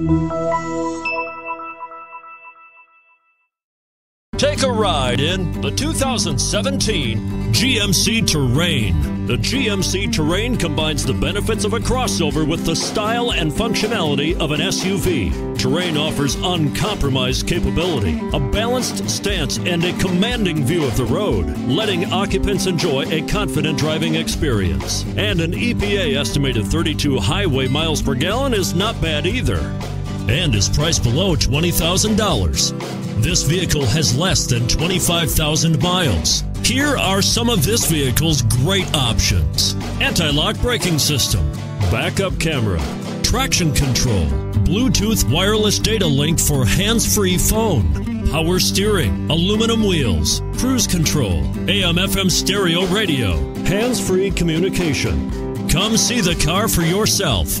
Música Take a ride in the 2017 GMC Terrain. The GMC Terrain combines the benefits of a crossover with the style and functionality of an SUV. Terrain offers uncompromised capability, a balanced stance, and a commanding view of the road, letting occupants enjoy a confident driving experience. And an EPA estimated 32 highway miles per gallon is not bad either and is priced below $20,000. This vehicle has less than 25,000 miles. Here are some of this vehicle's great options anti lock braking system, backup camera, traction control, Bluetooth wireless data link for hands free phone, power steering, aluminum wheels, cruise control, AM FM stereo radio, hands free communication. Come see the car for yourself.